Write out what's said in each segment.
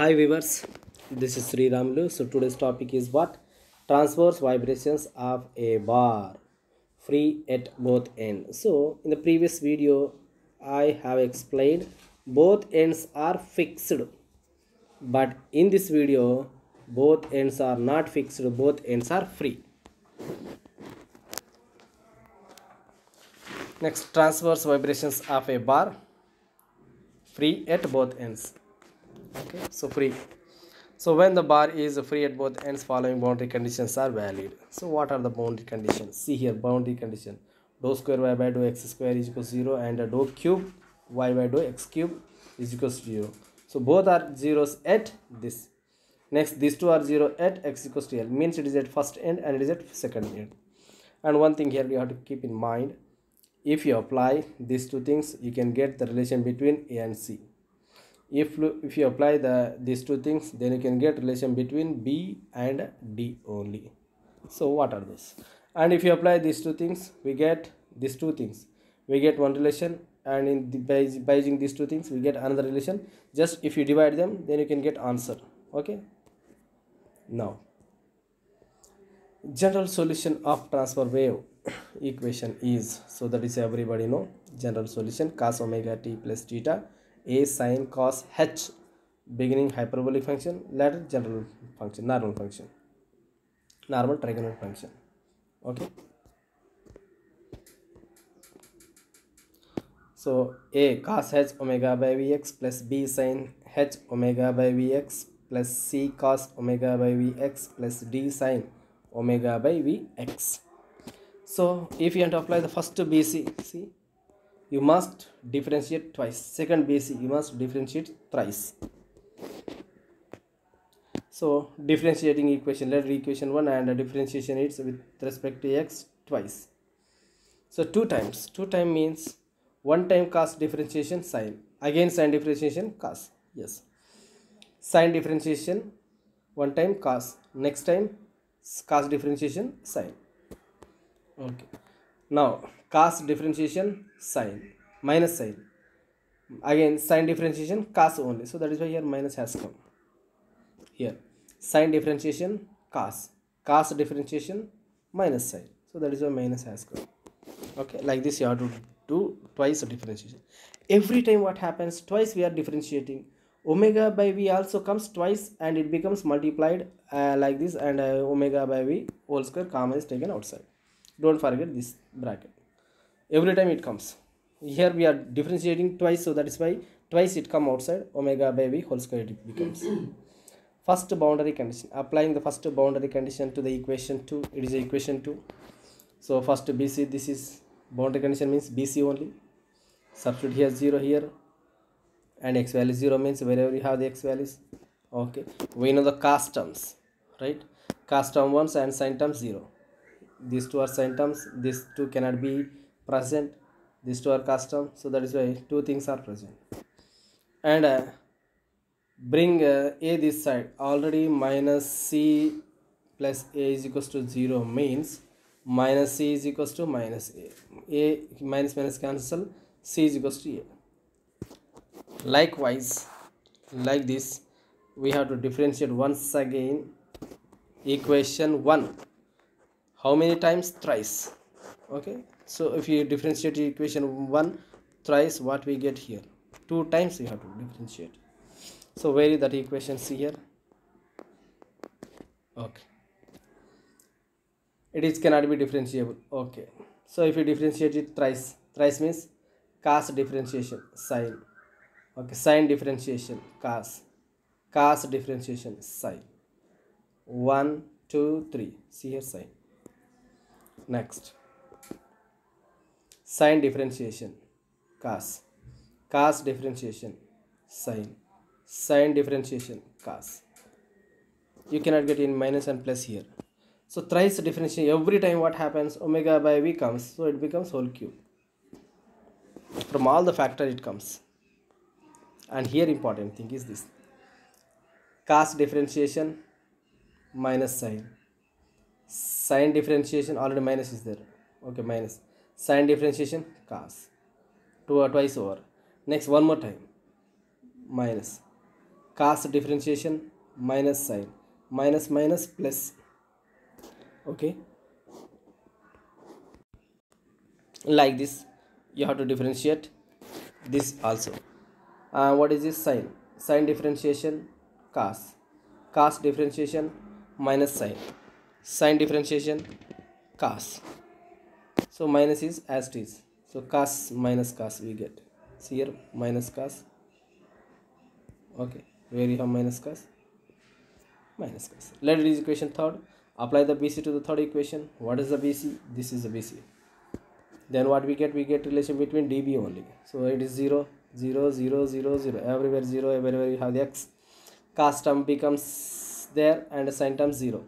Hi viewers, this is Sri Ramlu. So today's topic is what? Transverse vibrations of a bar free at both ends. So in the previous video, I have explained both ends are fixed. But in this video, both ends are not fixed, both ends are free. Next, transverse vibrations of a bar free at both ends okay so free. So when the bar is free at both ends following boundary conditions are valid. So what are the boundary conditions? See here boundary condition. Dou square y by dou x square is equal to 0 and dou cube y by dou x cube is equal to 0 so both are zeros at this. Next these two are 0 at x equals to l. Means it is at first end and it is at second end. And one thing here you have to keep in mind if you apply these two things you can get the relation between a and c if if you apply the these two things then you can get relation between b and d only. So what are those and if you apply these two things we get these two things. We get one relation and in the, by, by using these two things we get another relation. Just if you divide them then you can get answer. Okay? Now general solution of transverse wave equation is so that is everybody know general solution cos omega t plus theta a sine cos h beginning hyperbolic function later general function normal function normal trigonal function okay? So a cos h omega by vx plus b sine h omega by vx plus c cos omega by vx plus d sine omega by vx so if you want to apply the first bc see you must differentiate twice. Second bc you must differentiate thrice. So differentiating equation let equation 1 and differentiation is with respect to x twice. So two times. Two time means one time cos differentiation sine. Again sine differentiation cos. Yes. Sine differentiation one time cos. Next time cos differentiation sine. Okay now cos differentiation sine minus sine again sine differentiation cos only. So that is why here minus has come. Here. Sine differentiation cos cos differentiation minus sine so that is why minus has come. Okay like this you have to do twice differentiation. Every time what happens twice we are differentiating. Omega by v also comes twice and it becomes multiplied uh, like this and uh, omega by v whole square comma is taken outside don't forget this bracket. Every time it comes. Here we are differentiating twice so that is why twice it come outside omega by v whole square it becomes. First boundary condition. Applying the first boundary condition to the equation 2 it is equation 2 so first bc this is boundary condition means bc only. Substitute here 0 here. And x value 0 means wherever you have the x values. Okay. We know the cos terms right? Cos term 1 and sin term 0 these two are terms these two cannot be present. These two are custom. So that is why two things are present. And uh, bring uh, a this side. Already minus c plus a is equals to 0 means minus c is equals to minus a. A minus minus cancel. C is equals to a. Likewise like this we have to differentiate once again equation 1 how many times? Thrice. Okay? So if you differentiate equation 1 thrice what we get here? Two times you have to differentiate. So where is that equation see here. Okay. It is cannot be differentiable. Okay. So if you differentiate it thrice thrice means cos differentiation sine. Okay sine differentiation cos. Cos differentiation sine. 1 2 3 see here sine next. Sine differentiation. Cos. Cos differentiation. Sine sine differentiation. Cos. You cannot get in minus and plus here. So thrice differentiation every time what happens omega by v comes so it becomes whole cube. From all the factor it comes. And here important thing is this. Cos differentiation minus sine sine differentiation already minus is there. Okay minus. Sine differentiation cos. Two or twice over. Next one more time. Minus. Cos differentiation minus sign. Minus minus plus. Okay. Like this you have to differentiate this also. Uh, what is this sign? Sign differentiation cos. Cos differentiation minus sign sign differentiation cos. So minus is as it is. So cos minus cos we get. See here minus cos. Okay where you have minus cos? Minus cos. Let it is equation third. Apply the bc to the third equation. What is the bc this is the bc then what we get? We get relation between db only. So it is 0 0 0 0 0 everywhere 0 everywhere you have the x. Cos term becomes there and sin term 0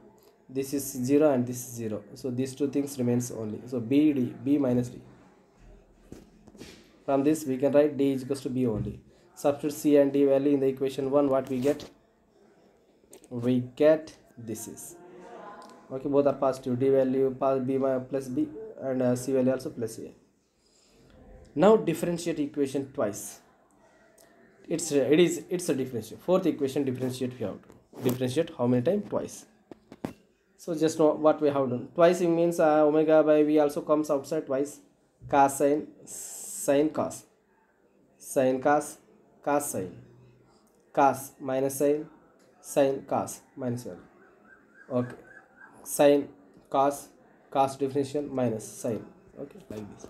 this is 0 and this is 0 so these two things remains only. So b d b minus d. From this we can write d is equals to b only. Substitute c and d value in the equation 1 what we get? We get this is. Okay both are positive. D value b plus b and uh, c value also plus a. Now differentiate equation twice. It's it is it's a differentiate. Fourth equation differentiate we have to differentiate how many time? Twice so just know what we have done. Twice it means uh, omega by v also comes outside twice. Cos sine sin cos. Sine cos cos sine. Cos minus sine sin cos minus value okay. Sine cos cos definition minus sine. Okay like this.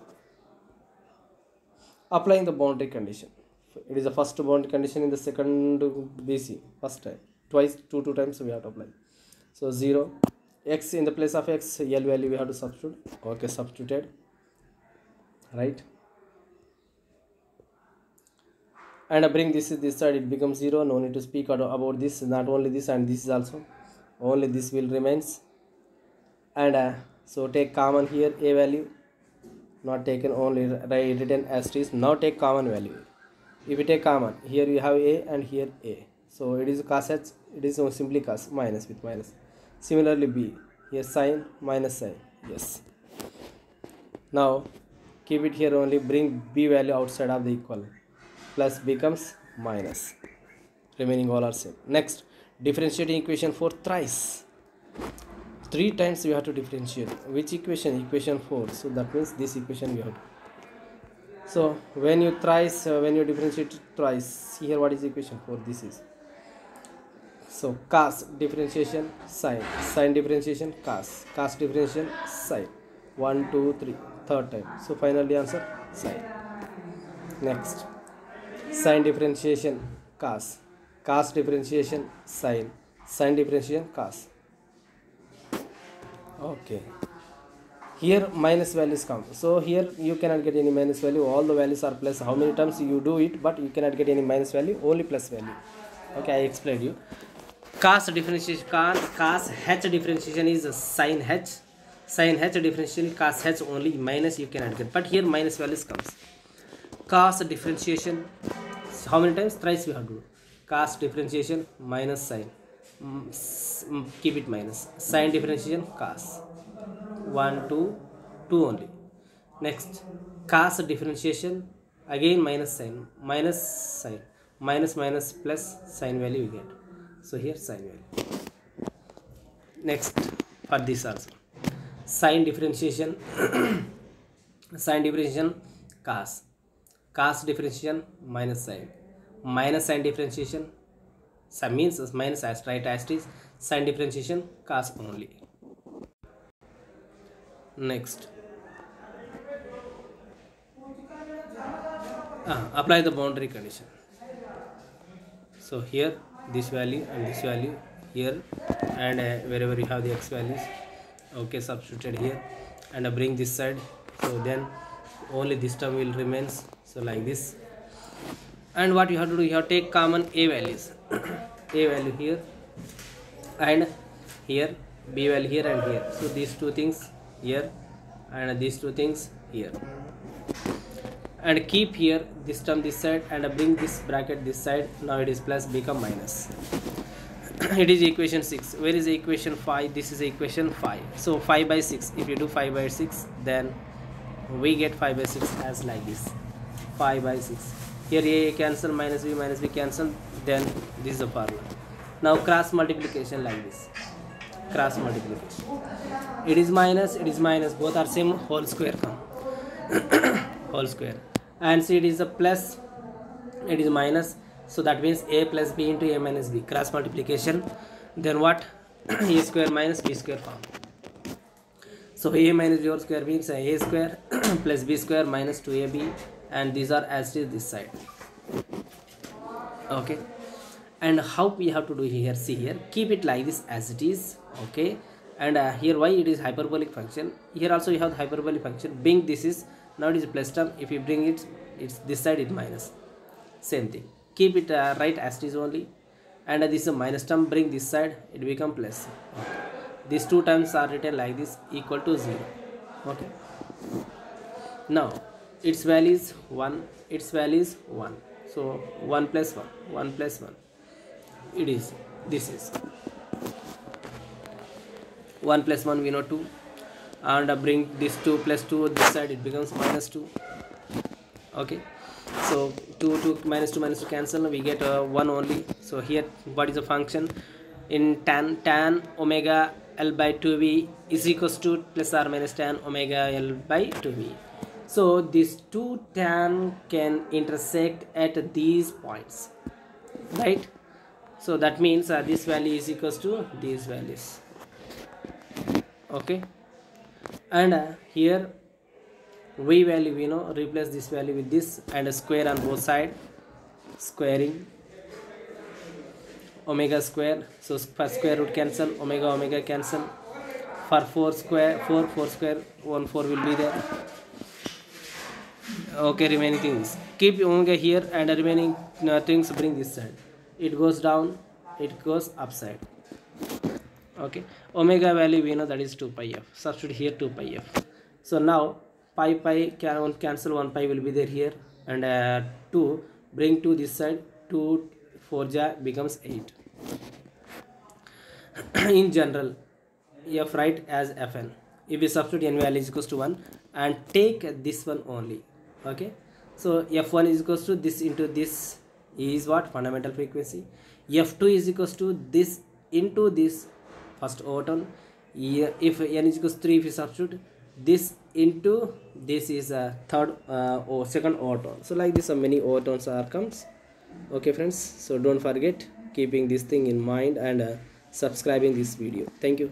Applying the boundary condition. It is the first boundary condition in the second bc first time. Twice two two times we have to apply. So 0 x in the place of x l value we have to substitute. Okay substituted. Right. And I bring this this side it becomes 0 no need to speak about this not only this and this is also. Only this will remains. And uh, so take common here a value. Not taken only written as it is. Now take common value. If you take common here you have a and here a. So it is cos h it is simply cos minus with minus similarly b. Here sine minus sine. Yes. Now keep it here only. Bring b value outside of the equal. Plus becomes minus. Remaining all are same. Next differentiating equation for thrice. Three times we have to differentiate. Which equation? Equation 4 so that means this equation we have so when you thrice uh, when you differentiate thrice here what is equation 4 this is so cos differentiation sine sine differentiation cos. Cos differentiation sine 1 2 3 third time. So finally answer sine next. Sine differentiation cos. Cos differentiation sine. Sine differentiation cos. Okay. Here minus values come. So here you cannot get any minus value. All the values are plus. How many times you do it but you cannot get any minus value. Only plus value. Okay i explained you cos differentiation cos, cos h differentiation is sin h sin h differentiation cos h only minus you cannot get but here minus values comes cos differentiation how many times thrice we have to do cos differentiation minus sin mm, keep it minus sin differentiation cos 1 2 2 only next cos differentiation again minus sin minus sin minus minus plus sin value you get so here sin value next for this also sin differentiation sin differentiation cos cos differentiation minus sin minus sin differentiation some means minus as right as is sin differentiation cos only next ah, apply the boundary condition so here this value and this value here and uh, wherever you have the x values okay substituted here and uh, bring this side. So then only this term will remains so like this. And what you have to do you have to take common a values. A value here and here b value here and here. So these two things here and these two things here and keep here this term this side and bring this bracket this side. Now it is plus become minus. It is equation 6 where is equation 5 this is equation 5 so 5 by 6 if you do 5 by 6 then we get 5 by 6 as like this. 5 by 6 here a cancel minus b minus b cancel then this is the formula. Now cross multiplication like this. Cross multiplication. It is minus it is minus. Both are same whole square come whole square and see it is a plus it is minus. So that means a plus b into a minus b. Cross multiplication. Then what? A square minus b square form. So a minus b square means a square plus b square minus 2ab and these are as is this side. Okay. And how we have to do here? See here. Keep it like this as it is. Okay. And uh, here why it is hyperbolic function? Here also you have hyperbolic function. Being this is now it is plus term. If you bring it it's this side it minus. Same thing. Keep it uh, right as it is only. And uh, this is a minus term bring this side it become plus. Okay. these two terms are written like this equal to 0 okay. Now its value is 1 its value is 1 so 1 plus 1 1 plus 1 it is this is. 1 plus 1 we know 2 and uh, bring this 2 plus 2 this side it becomes minus 2 okay. So 2 2 minus 2 minus 2 cancel we get uh, 1 only. So here what is the function? In tan tan omega l by 2v is equals to plus or minus tan omega l by 2v so these two tan can intersect at these points right? So that means uh, this value is equals to these values. Okay and uh, here v value we know replace this value with this and square on both side. Squaring. Omega square. So for square root cancel. Omega omega cancel. For 4 square 4 4 square 1 4 will be there. Okay remaining things. Keep omega here and remaining uh, things bring this side. It goes down. It goes upside okay? Omega value we know that is 2 pi f. Substitute here 2 pi f. So now pi pi can cancel 1 pi will be there here. And uh, 2 bring to this side 2 4 ja becomes 8 in general f write as fn. If we substitute n value is equals to 1 and take this one only. Okay? So f1 is equals to this into this is what? Fundamental frequency. f2 is equals to this into this first overtone if n is equals to 3 if you substitute this into this is a third uh, or second overtone so like this so many overtones are comes. Okay friends so don't forget keeping this thing in mind and uh, subscribing this video. Thank you